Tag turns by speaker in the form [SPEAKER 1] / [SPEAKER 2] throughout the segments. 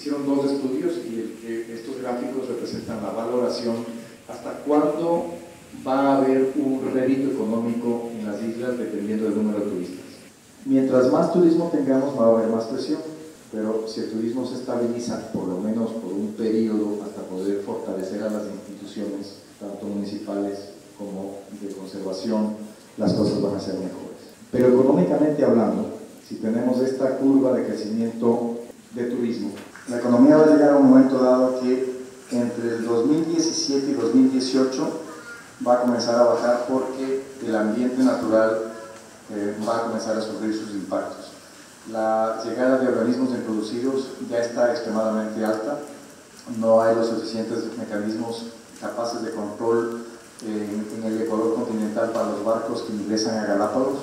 [SPEAKER 1] hicieron dos estudios y estos gráficos representan la valoración hasta cuándo va a haber un rédito económico en las islas dependiendo del número de turistas. Mientras más turismo tengamos va a haber más presión, pero si el turismo se estabiliza por lo menos por un periodo hasta poder fortalecer a las instituciones, tanto municipales como de conservación, las cosas van a ser mejores. Pero económicamente hablando, si tenemos esta curva de crecimiento de turismo, la economía va a llegar a un momento dado que entre el 2017 y 2018 va a comenzar a bajar porque el ambiente natural eh, va a comenzar a sufrir sus impactos. La llegada de organismos introducidos ya está extremadamente alta, no hay los suficientes mecanismos capaces de control eh, en el Ecuador continental para los barcos que ingresan a Galápagos.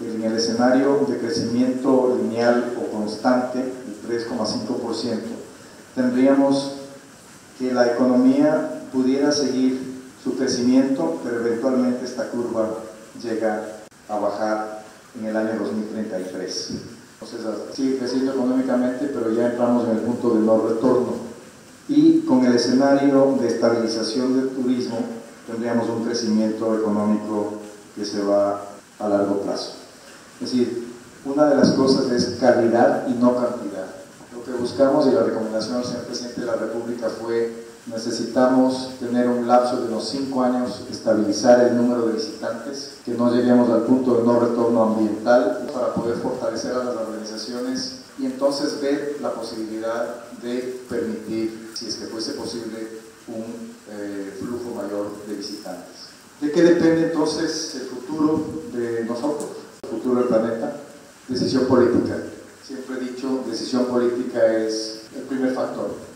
[SPEAKER 1] En el escenario de crecimiento lineal o constante, 3,5%, tendríamos que la economía pudiera seguir su crecimiento, pero eventualmente esta curva llega a bajar en el año 2033. Entonces sigue creciendo económicamente, pero ya entramos en el punto de no retorno. Y con el escenario de estabilización del turismo, tendríamos un crecimiento económico que se va a largo plazo. Es decir, una de las cosas es calidad y no cantidad. Lo que buscamos y la recomendación del señor presidente de la República fue necesitamos tener un lapso de unos cinco años, estabilizar el número de visitantes, que no lleguemos al punto de no retorno ambiental para poder fortalecer a las organizaciones y entonces ver la posibilidad de permitir, si es que fuese posible, un eh, flujo mayor de visitantes. ¿De qué depende entonces el futuro de nosotros, el futuro del planeta? Decisión política. Siempre he dicho, decisión política es el primer factor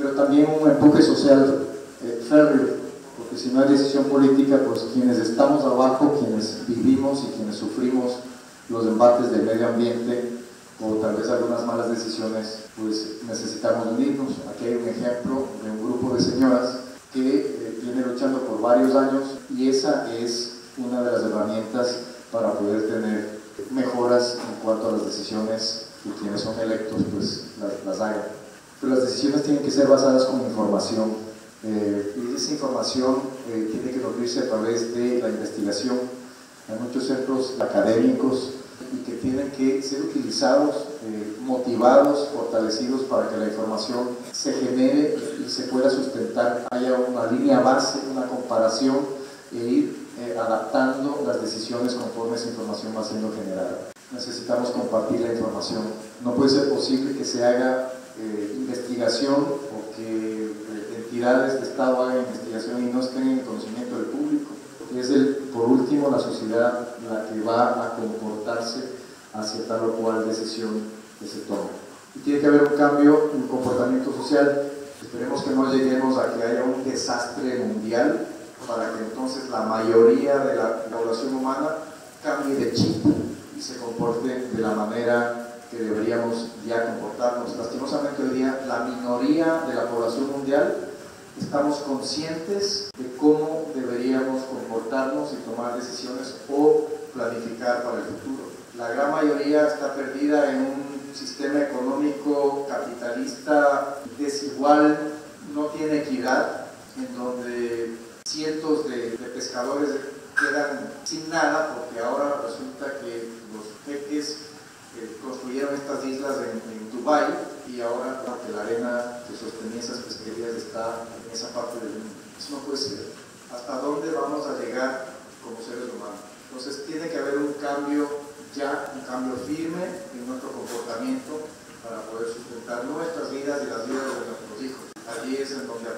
[SPEAKER 1] pero también un empuje social eh, férreo, porque si no hay decisión política, pues quienes estamos abajo, quienes vivimos y quienes sufrimos los embates del medio ambiente o tal vez algunas malas decisiones, pues necesitamos unirnos. Aquí hay un ejemplo de un grupo de señoras que eh, viene luchando por varios años y esa es una de las herramientas para poder tener mejoras en cuanto a las decisiones que quienes son electos pues las, las hagan pero las decisiones tienen que ser basadas con información. Eh, y esa información eh, tiene que nutrirse a través de la investigación. Hay muchos centros académicos y que tienen que ser utilizados, eh, motivados, fortalecidos para que la información se genere y se pueda sustentar, haya una línea base, una comparación e ir adaptando las decisiones conforme esa información va siendo generada. Necesitamos compartir la información. No puede ser posible que se haga eh, investigación o que eh, entidades de Estado hagan investigación y no estén en el conocimiento del público. Es el, por último la sociedad la que va a comportarse hacia tal o cual decisión que se tome. Y tiene que haber un cambio en comportamiento social. Esperemos que no lleguemos a que haya un desastre mundial para que entonces la mayoría de la población humana cambie de chip se comporte de la manera que deberíamos ya comportarnos. Lastimosamente hoy día la minoría de la población mundial estamos conscientes de cómo deberíamos comportarnos y tomar decisiones o planificar para el futuro. La gran mayoría está perdida en un sistema económico capitalista desigual, no tiene equidad, en donde cientos de, de pescadores quedan sin nada porque ahora resulta que los jeques construyeron estas islas en, en Dubái y ahora porque la arena que sostenía esas pesquerías está en esa parte del mundo. Eso no puede ser. ¿Hasta dónde vamos a llegar como seres humanos? Entonces tiene que haber un cambio ya, un cambio firme en nuestro comportamiento para poder sustentar nuestras vidas y las vidas de nuestros hijos. Allí es en donde